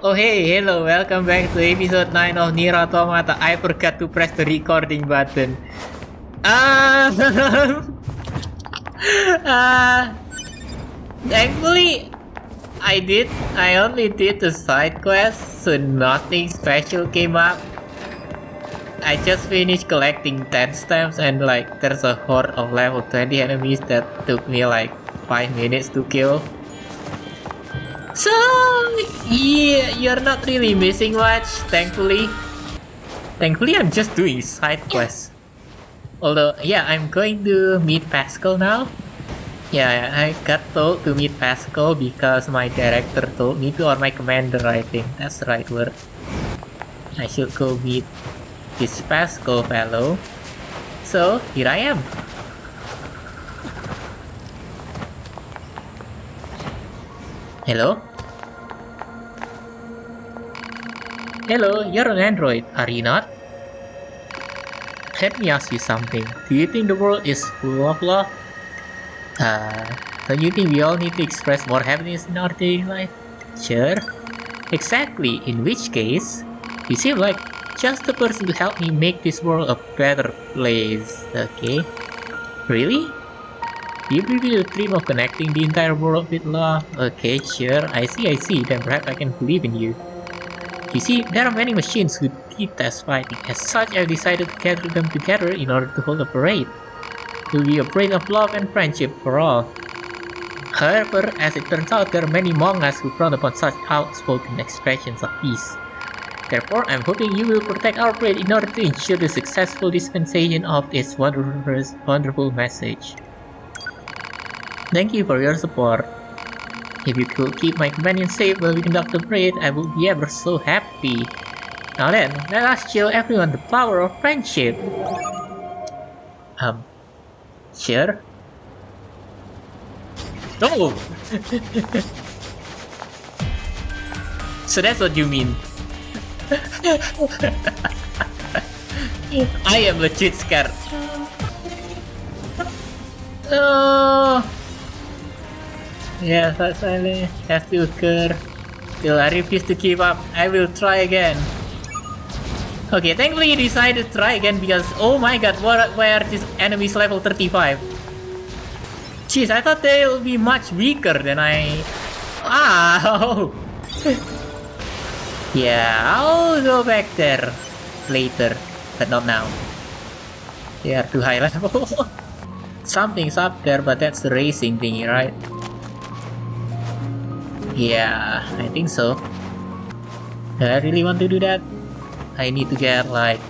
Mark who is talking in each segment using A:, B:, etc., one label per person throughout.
A: Oh hey, hello, welcome back to episode 9 of Nier Automata. I forgot to press the recording button. Ah, uh, thankfully, I did, I only did the side quest, so nothing special came up. I just finished collecting 10 stamps and like there's a horde of level 20 enemies that took me like 5 minutes to kill. So, yeah, you're not really missing much, thankfully. Thankfully, I'm just doing side quests. Although, yeah, I'm going to meet Pascal now. Yeah, I got told to meet Pascal because my director told me to, or my commander, I think. That's the right word. I should go meet this Pascal fellow. So, here I am. Hello? Hello, you're an android, are you not? Let me ask you something. Do you think the world is full of love? Uh, don't you think we all need to express more happiness in our daily life? Sure. Exactly, in which case, you seem like just the person to help me make this world a better place, okay? Really? You really dream of connecting the entire world with love? Okay, sure, I see, I see, then perhaps I can believe in you. You see, there are many machines who detest fighting, as such I've decided to gather them together in order to hold a parade. It will be a parade of love and friendship for all. However, as it turns out, there are many among us who frown upon such outspoken expressions of peace. Therefore, I'm hoping you will protect our parade in order to ensure the successful dispensation of this wonderful, wonderful message. Thank you for your support. If you could keep my companion safe while we conduct the raid, I would be ever so happy. Now then, let us show everyone the power of friendship. Um, sure? No! so that's what you mean. I am legit scared. Oh! Yes, that's only has to occur. Still, I refuse to give up. I will try again. Okay, thankfully you decided to try again because oh my god, what why are these enemies level 35? Jeez, I thought they'll be much weaker than I... Ah! yeah, I'll go back there later, but not now. They are too high level. Something's up there, but that's the racing thingy, right? Yeah, I think so. Do I really want to do that? I need to get like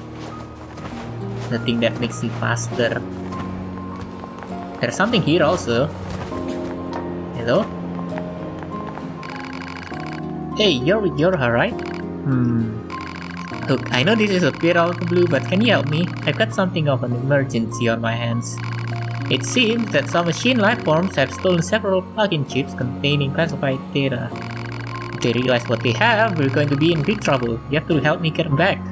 A: the thing that makes me faster. There's something here also. Hello? Hey, you're with Yorha, right? Hmm. Look, I know this is a bit out of the blue, but can you help me? I've got something of an emergency on my hands. It seems that some machine life forms have stolen several plug-in chips containing classified data. If they realize what they have, we're going to be in big trouble. You have to help me get them back.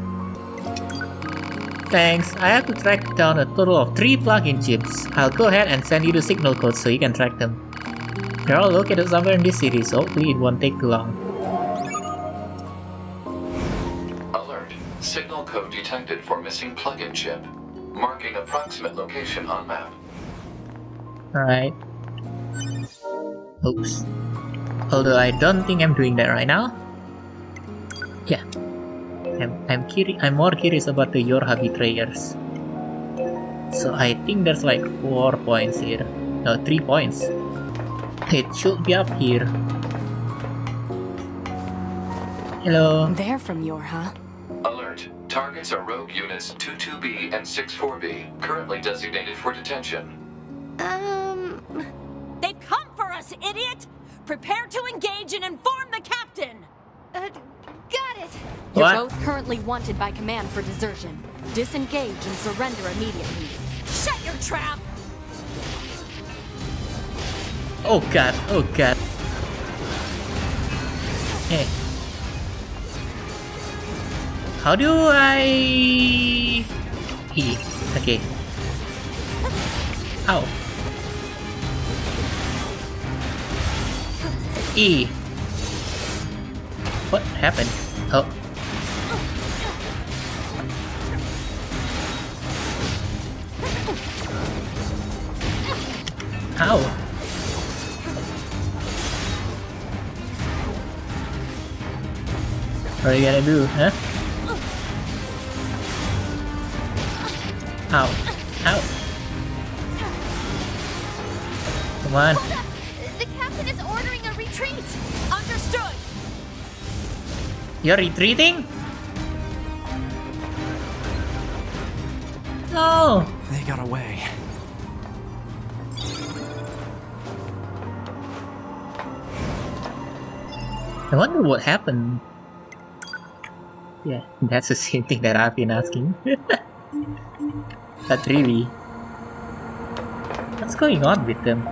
A: Thanks, I have to track down a total of 3 plug-in chips. I'll go ahead and send you the signal code so you can track them. They're all located somewhere in this city, so hopefully it won't take too long.
B: Alert. Signal code detected for missing plug-in chip. Marking approximate location on map.
A: Alright. Oops. Although I don't think I'm doing that right now. Yeah. I'm I'm curious I'm more curious about the Yorha betrayers. So I think there's like four points here. No, three points. It should be up here. Hello.
C: They're from Yorha.
B: Alert. Targets are rogue units 22B and 64B, currently designated for detention.
C: Um...
D: They've come for us, idiot! Prepare to engage and inform the captain!
C: Uh, got it!
A: What?
C: You're both currently wanted by command for desertion. Disengage and surrender immediately.
D: Shut your trap!
A: Oh god, oh god. Hey. How do I... E. Okay. Ow. E. What happened? Oh. Ow. What are you gonna do, huh? Ow. Ow. Come on. You're retreating? No!
E: They got away.
A: I wonder what happened. Yeah, that's the same thing that I've been asking. but really, what's going on with them?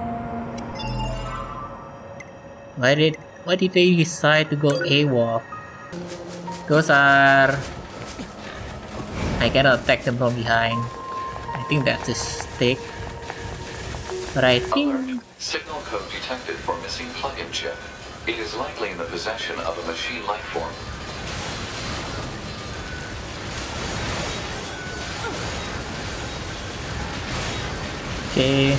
A: Why did why did they decide to go AWOL? Those are I cannot attack them from behind. I think that's a stick. But I think
B: Alert. Signal code detected for missing plug-in chip. It is likely in the possession of a machine life form.
A: okay.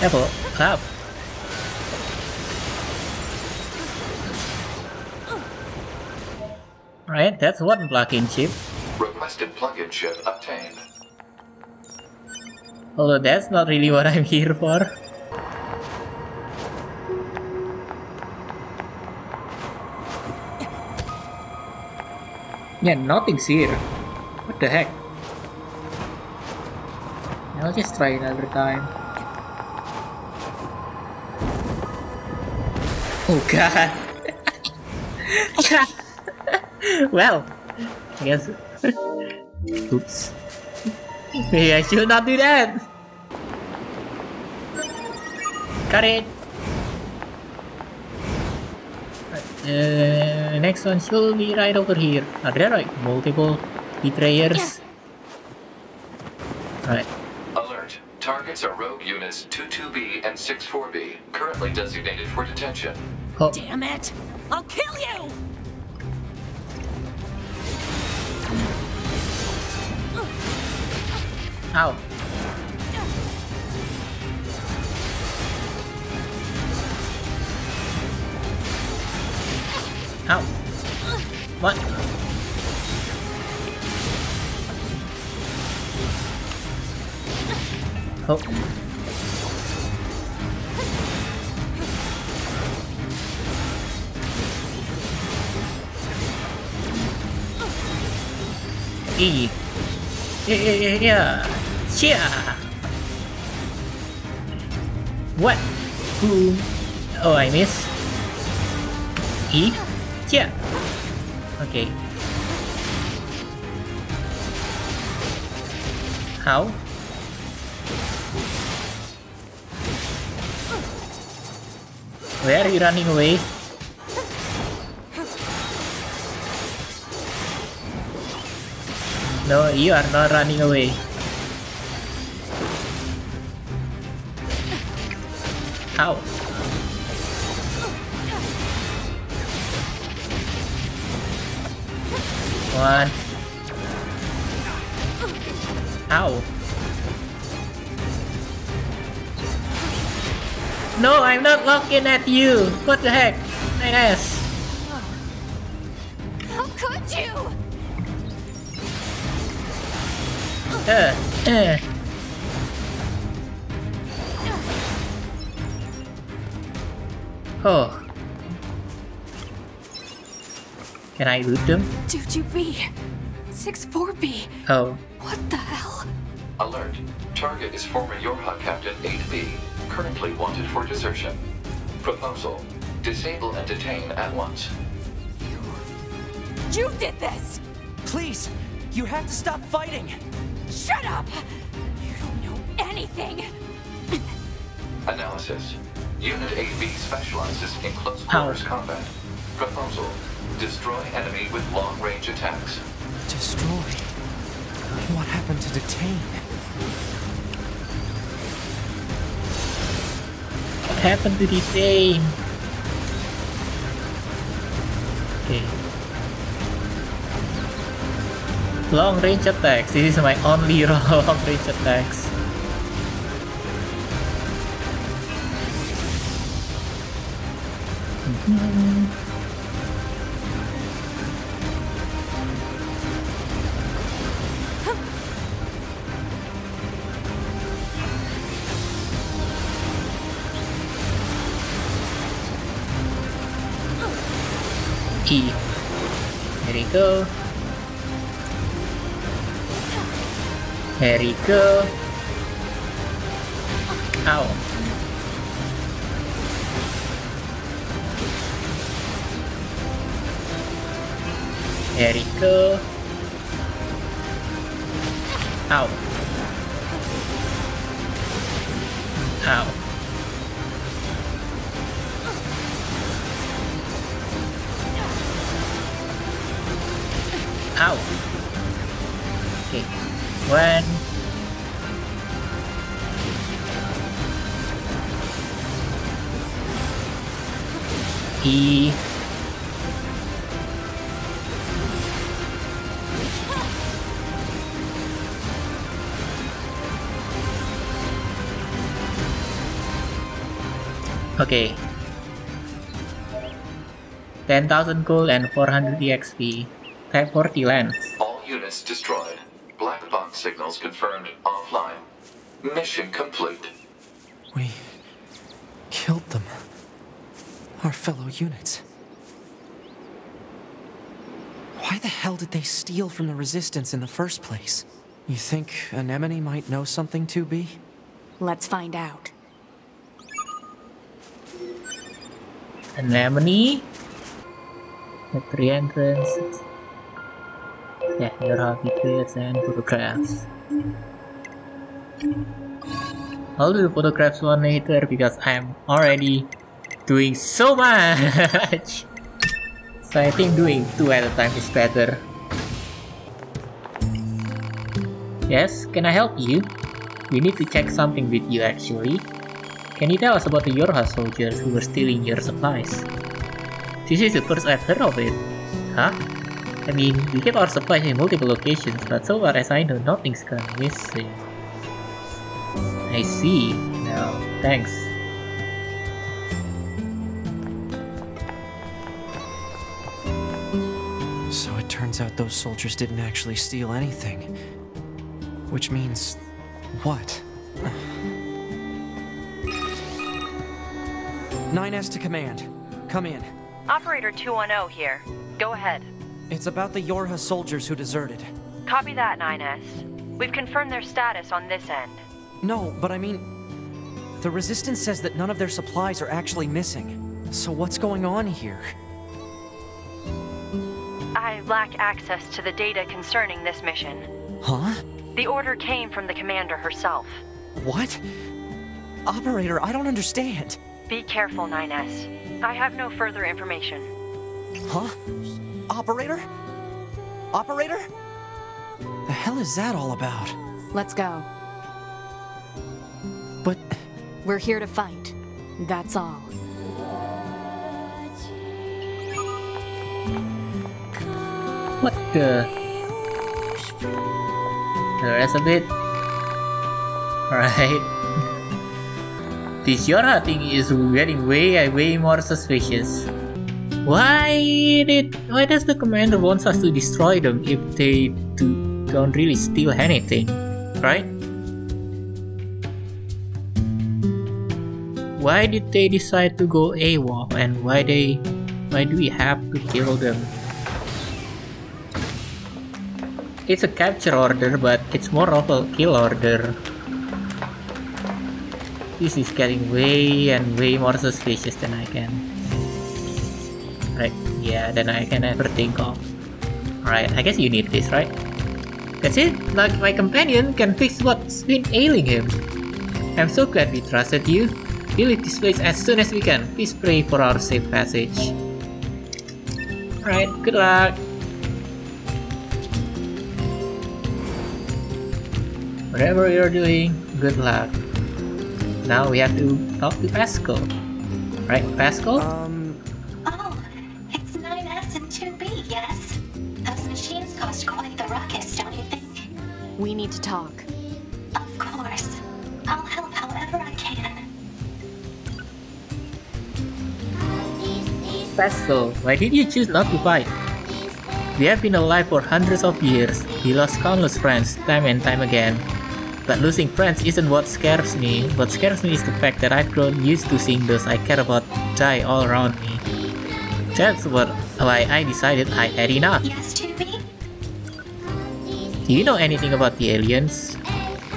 A: Careful, up. Right, that's one plug-in chip.
B: Requested plug-in chip obtained.
A: Although that's not really what I'm here for. Yeah, nothing's here. What the heck? I'll just try it another time. Oh god! well, I guess. Oops. Maybe I should not do that! Got it! Uh, next one should be right over here. Are there like multiple betrayers? Right.
B: Alert. Targets are rogue units 22B and 64B, currently designated for detention.
A: Oh,
D: Damn it! I'll kill you!
A: ow. Ow. What? Oh. E. Yeah, yeah. What? Who? Oh, I missed. E? Yeah. Okay. How? Where are you running away? No, you are not running away. How? One. Ow. No, I'm not looking at you. What the heck? My ass.
F: How could you?
A: Uh, uh. Oh. Can I loot them?
F: Dude, you B. 6 4B.
A: Oh.
F: What the?
B: Alert. Target is former Yorha Captain 8B, currently wanted for desertion. Proposal. Disable and detain at once.
D: You did this!
E: Please, you have to stop fighting.
D: Shut up! You don't know anything!
B: Analysis. Unit 8B specializes in close
A: Ow.
B: quarters combat. Proposal. Destroy enemy with long-range attacks.
E: Destroy. What happened to detain?
A: Happened to the game? Okay. Long range attacks. This is my only long range attacks. Mm-hmm. E. There we go. There we go. Ow. There we go. Ow. Okay. 10,000 gold and 400 EXP. Type 40 Lance.
B: All units destroyed. Black box signals confirmed offline. Mission complete.
E: We killed them. Our fellow units. Why the hell did they steal from the Resistance in the first place? You think Anemone might know something, 2B?
C: Let's find out.
A: Anemone. The three entrances. Yeah, your habitats and photographs. I'll do the photographs one later because I'm already doing so much. so I think doing two at a time is better. Yes, can I help you? We need to check something with you actually. Can you tell us about the Yorha soldiers who were stealing your supplies? This is the first I've heard of it. Huh? I mean, we keep our supplies in multiple locations, but so far as I know, nothing's gone missing. I see. Now, thanks.
E: So it turns out those soldiers didn't actually steal anything. Which means. what? 9S to command. Come in.
G: Operator 21O here. Go ahead.
E: It's about the Yorha soldiers who deserted.
G: Copy that, 9S. We've confirmed their status on this end.
E: No, but I mean. The Resistance says that none of their supplies are actually missing. So what's going on here?
G: I lack access to the data concerning this mission.
E: Huh?
G: The order came from the commander herself.
E: What? Operator, I don't understand.
G: Be careful, 9S. I have no further information.
E: Huh? Operator? Operator? The hell is that all about?
C: Let's go.
E: But
C: We're here to fight. That's all.
A: What the? The rest of it? Alright. This Yorha thing is getting way way more suspicious. Why did why does the commander wants us to destroy them if they do, don't really steal anything, right? Why did they decide to go AWOL and why they why do we have to kill them? It's a capture order, but it's more of a kill order. This is getting way and way more suspicious than I can. Right, yeah, than I can ever think of. Alright, I guess you need this, right? That's it, like my companion can fix what's been ailing him. I'm so glad we trusted you. We'll leave this place as soon as we can. Please pray for our safe passage. Alright, good luck. Whatever you're doing, good luck. Now we have to talk to Pascal. Right, Pascal?
E: Um,
H: Oh, it's 9S and 2B, yes? Those machines caused quite the ruckus, don't you think?
C: We need to talk.
H: Of course. I'll help however I can.
A: Pascal, why did you choose not to fight? We have been alive for hundreds of years. We lost countless friends, time and time again. But losing friends isn't what scares me. What scares me is the fact that I've grown used to seeing those I care about die all around me. That's what why I decided I had enough.
H: Yes, 2B?
A: Do you know anything about the aliens?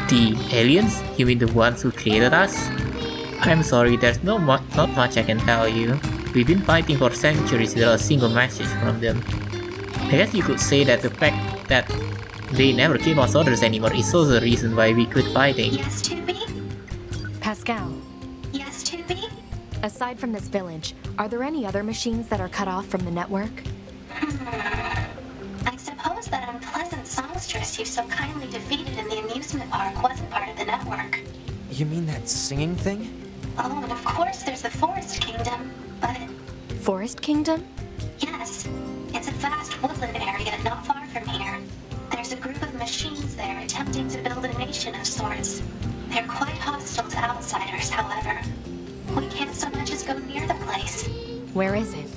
A: The aliens? You mean the ones who created us? I'm sorry, there's no mu- not much I can tell you. We've been fighting for centuries without a single message from them. I guess you could say that the fact that they never came us orders anymore It's also the reason why we quit fighting.
H: Yes, 2B?
C: Pascal,
H: Yes, 2B?
C: aside from this village, are there any other machines that are cut off from the network? Hmm.
H: I suppose that unpleasant songstress you so kindly defeated in the amusement park wasn't part of the network.
E: you mean that singing thing?
H: Oh, and of course there's the Forest Kingdom, but
C: Forest Kingdom?
H: yes, it's a vast woodland area not attempting to build a nation of sorts. They're quite hostile to outsiders, however. We can't so much as go near the place.
C: Where is it?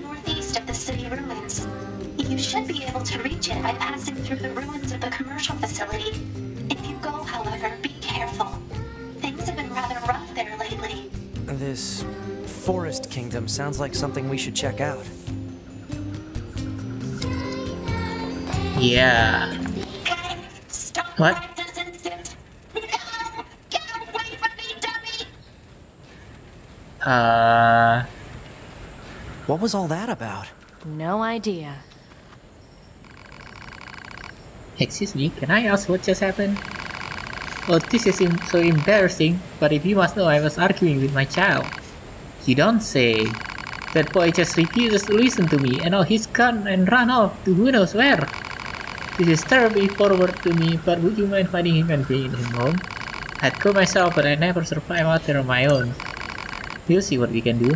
H: northeast of the city ruins. You should be able to reach it by passing through the ruins of the commercial facility. If you go, however, be careful. Things have been rather rough there lately.
E: This Forest Kingdom sounds like something we should check out.
A: Yeah.
H: Dummy!
A: Uh.
E: What was all that about?
C: No idea.
A: Excuse me, can I ask what just happened? Oh, this is em- so embarrassing, but if you must know, I was arguing with my child. You don't say. That boy just refuses to listen to me, and now he's gone and run off to who knows where. This is terribly forward to me, but would you mind finding him and bringing him home? I'd go myself, but I never survive out there on my own. We'll see what we can do.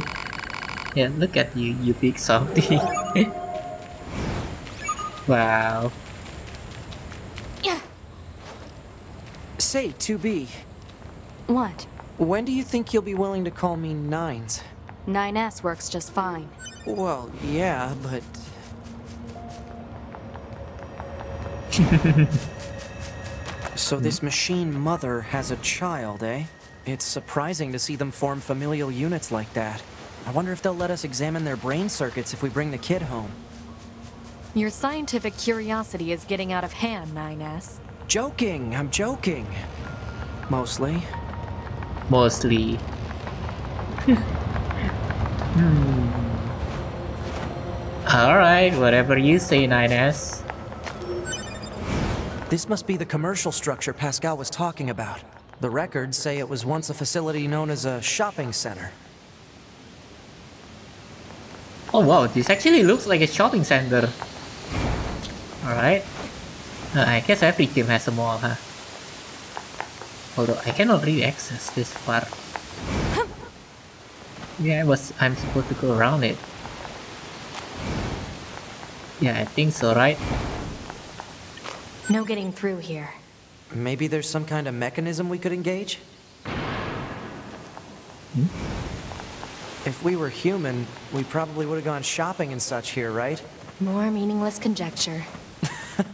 A: Yeah, look at you, you big softy. wow. Yeah.
E: Say, 2B,
C: What?
E: when do you think you'll be willing to call me Nines?
C: 9S works just fine.
E: Well, yeah, but. so, this machine mother has a child, eh? It's surprising to see them form familial units like that. I wonder if they'll let us examine their brain circuits if we bring the kid home.
C: Your scientific curiosity is getting out of hand, 9S.
E: Joking, I'm joking. Mostly.
A: mostly. hmm. Alright, whatever you say, 9S.
E: This must be the commercial structure Pascal was talking about. The records say it was once a facility known as a shopping center.
A: Oh wow, this actually looks like a shopping center. Alright. Uh, I guess every game has a mall, huh? Although I cannot really access this part. Yeah, I was I'm supposed to go around it. Yeah, I think so, right?
C: No getting through here.
E: Maybe there's some kind of mechanism we could engage? Hmm? If we were human, we probably would have gone shopping and such here, right?
C: More meaningless conjecture.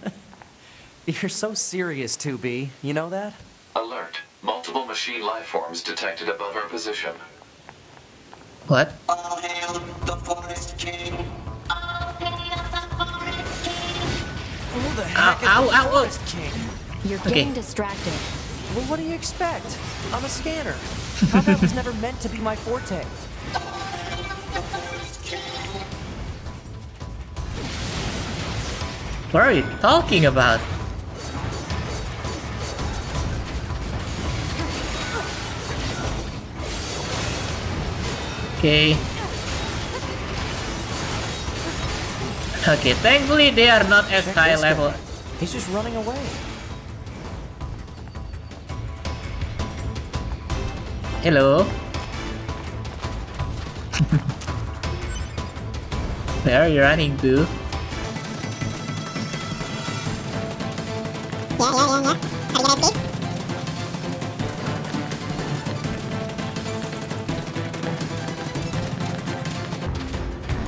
E: You're so serious, 2B. You know that?
B: Alert. Multiple machine life forms detected above our position.
A: What?
H: The
A: Ow,
E: heck is uh,
A: ow,
E: the
A: ow, ow.
E: King?
C: You're
A: Okay.
C: getting distracted.
E: Well, what do you expect? I'm a scanner. Combat was never meant to be my forte.
A: What are you talking about? Okay. Okay, thankfully they are not as
E: Check
A: high
E: this guy.
A: level.
E: He's just running away.
A: Hello. Where are you running to? Yeah, yeah, yeah, yeah. Are you ready?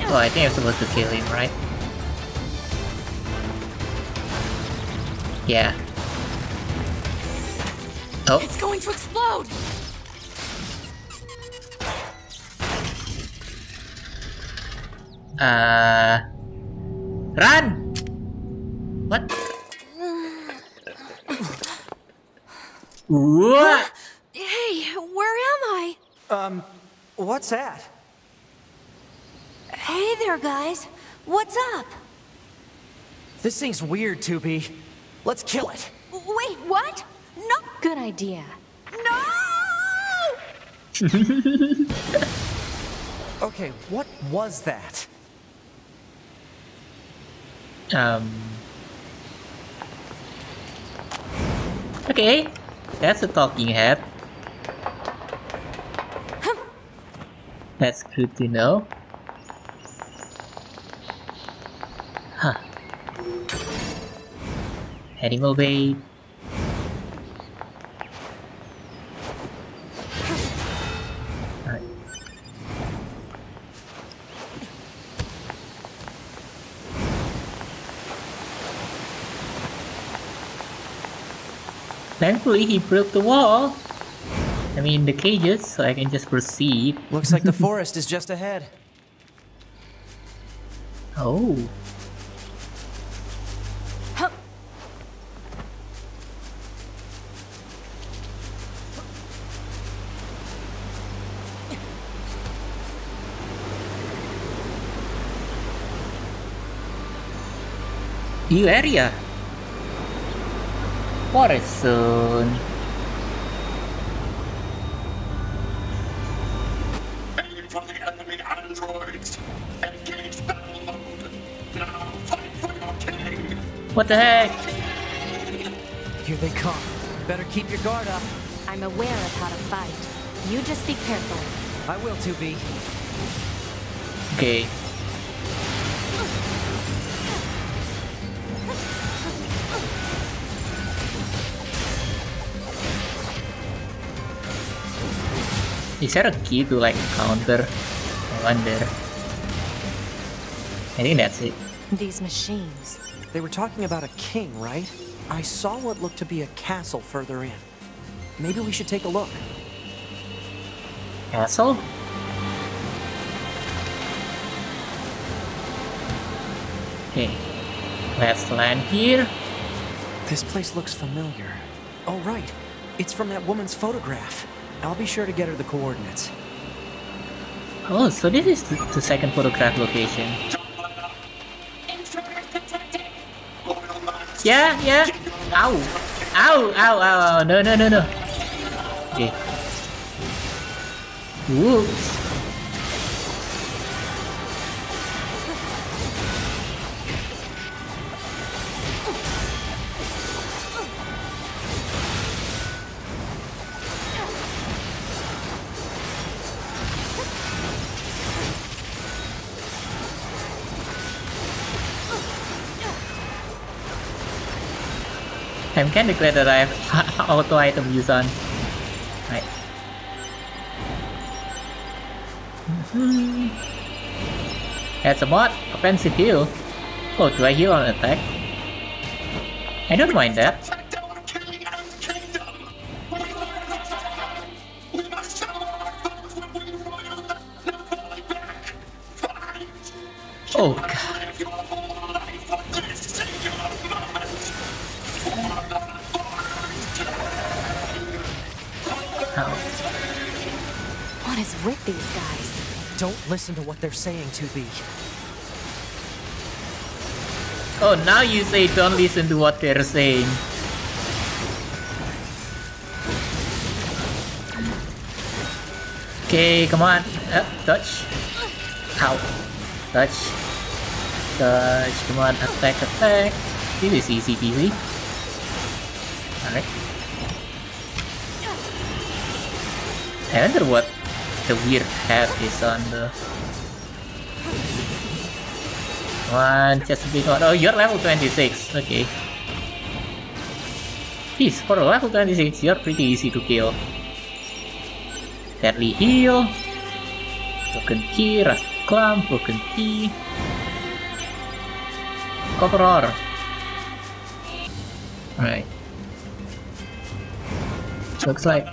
A: Oh, I think I'm supposed to kill him, right? Yeah. Oh,
D: It's going to explode!
A: uh... Run! What? What?
F: Hey, where am I?
E: Um, what's that?
D: Hey there, guys. What's up?
E: This thing's weird, 2B. Let's kill it.
D: Wait, what? No!
C: Good idea.
D: No!
E: Okay, what was that?
A: Um... Okay, that's a talking head. That's good to know. Animal bait. Thankfully, he broke the wall. I mean, the cages, so I can just proceed.
E: Looks like the forest is just ahead.
A: Oh. New area. Forest zone.
I: Aim for the enemy androids. Engage battle mode. Now fight for your king.
A: What the heck?
E: Here they come. Better keep your guard up.
C: I'm aware of how to fight. You just be careful.
E: I will, 2B.
A: Okay. Is there a key to like counter? I wonder. I think that's it.
C: These machines.
E: They were talking about a king, right? I saw what looked to be a castle further in. Maybe we should take a look.
A: Castle? Okay. Let's land here.
E: This place looks familiar. Oh, right. It's from that woman's photograph. I'll be sure to get her the coordinates.
A: Oh, so this is the, second photograph location. Yeah, yeah. Ow. Ow, ow, ow, ow. No, no, no, no. Okay. Whoops. I'm kinda glad that I have auto item use on. Right. Mhm. That's a mod. Offensive heal. Oh, do I heal on attack? I don't mind that.
E: Listen to what they're saying, 2B.
A: Oh, now you say don't listen to what they're saying. Okay, come on. Uh, touch. Ow. Touch. Touch. Come on, attack, attack. This is easy peasy. Alright. I wonder what the weird hat is on the one just a one. Oh, you're level 26. Okay. Jeez, for level 26, you're pretty easy to kill. Deadly Heal. Broken Key, Rust Clump, Broken Key. Copper ore. Alright. Looks like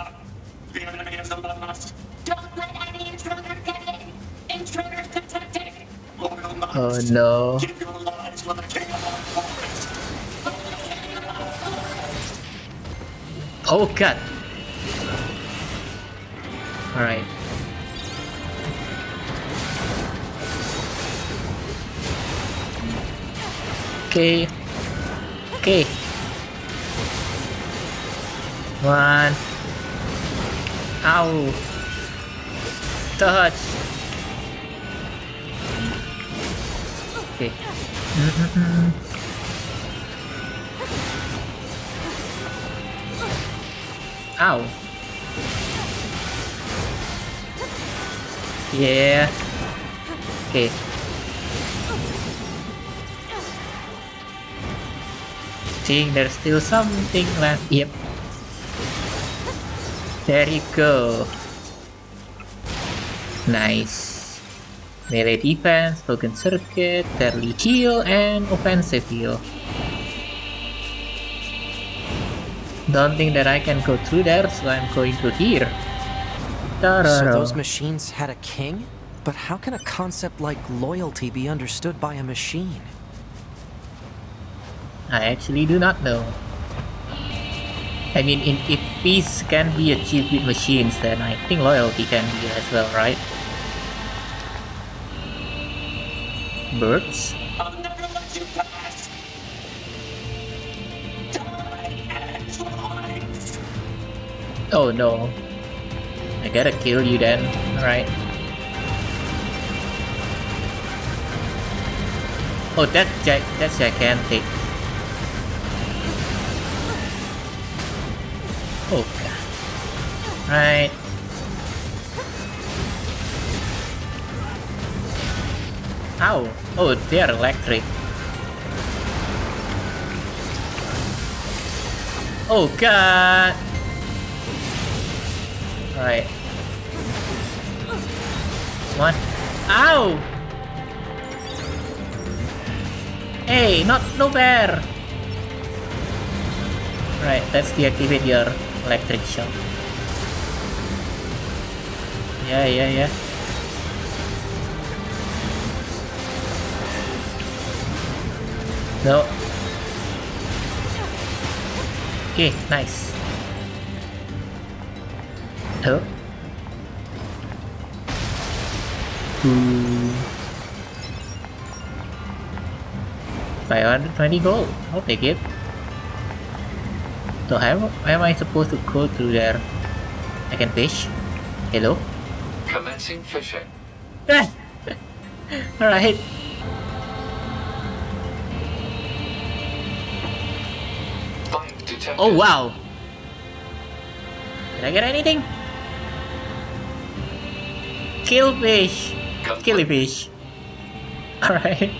I: The enemy is among us.
H: Don't let any intruder get in. Intruders detected.
I: Loyal knights,
A: Oh no.
I: give your lives for the king of our no.
A: Oh god. Alright. Okay. Okay. One. Ow. Touch. Ow. Yeah. Okay. Think there's still something left. Yep. There you go. Nice. Melee defense, broken circuit, deadly heal, and offensive heal. Don't think that I can go through there, so I'm going through here.
E: So those machines had a king? But how can a concept like loyalty be understood by a machine?
A: I actually do not know. I mean, in, if peace can be achieved with machines, then I think loyalty can be as well, right?
I: Life.
A: Oh no. I gotta kill you then, alright. Oh, that's gi that's gigantic. Oh god. Right. Ow. Oh, they're electric. Oh god. Right. One. Ow! Hey, not no bear. Right, let's deactivate your electric shock. Yeah, yeah, yeah. No. Okay, nice. Oh. Hmm. Ooh. 520 gold. I'll take it. So how am I supposed to go through there? I can fish. Hello?
B: Commencing fishing.
A: Alright. Oh wow. Did I get anything? Killfish. Killifish. Alright.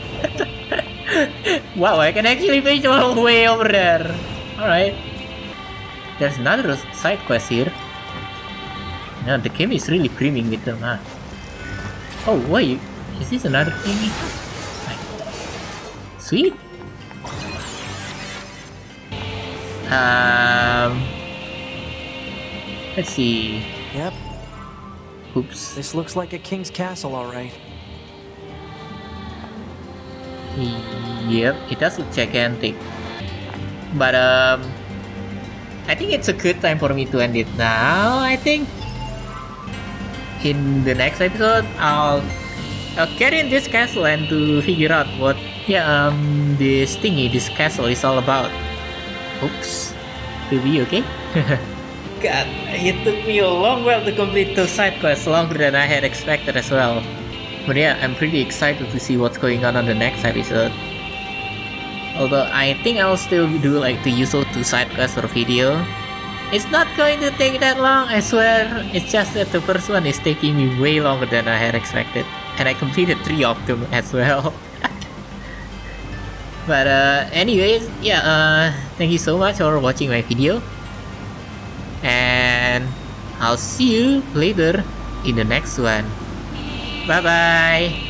A: wow, I can actually fish all the way over there. Alright. There's another side quest here. Yeah, the game is really brimming with them, huh? Oh, wait. Is this another thingy? Sweet. Um. Let's see.
E: Yep,
A: Oops.
E: this looks like a king's castle, alright.
A: Yep, it does look gigantic. But um, I think it's a good time for me to end it now. I think in the next episode, I'll I'll get in this castle and to figure out what yeah um this thingy, this castle is all about. Oops, be okay. God, it took me a long while to complete those side quests, longer than I had expected as well. But yeah, I'm pretty excited to see what's going on on the next episode. Although I think I'll still do like the usual two side quests per video. It's not going to take that long, I swear. It's just that the first one is taking me way longer than I had expected. And I completed three of them as well. but uh, anyways, yeah, uh, thank you so much for watching my video. And I'll see you later in the next one. Bye bye.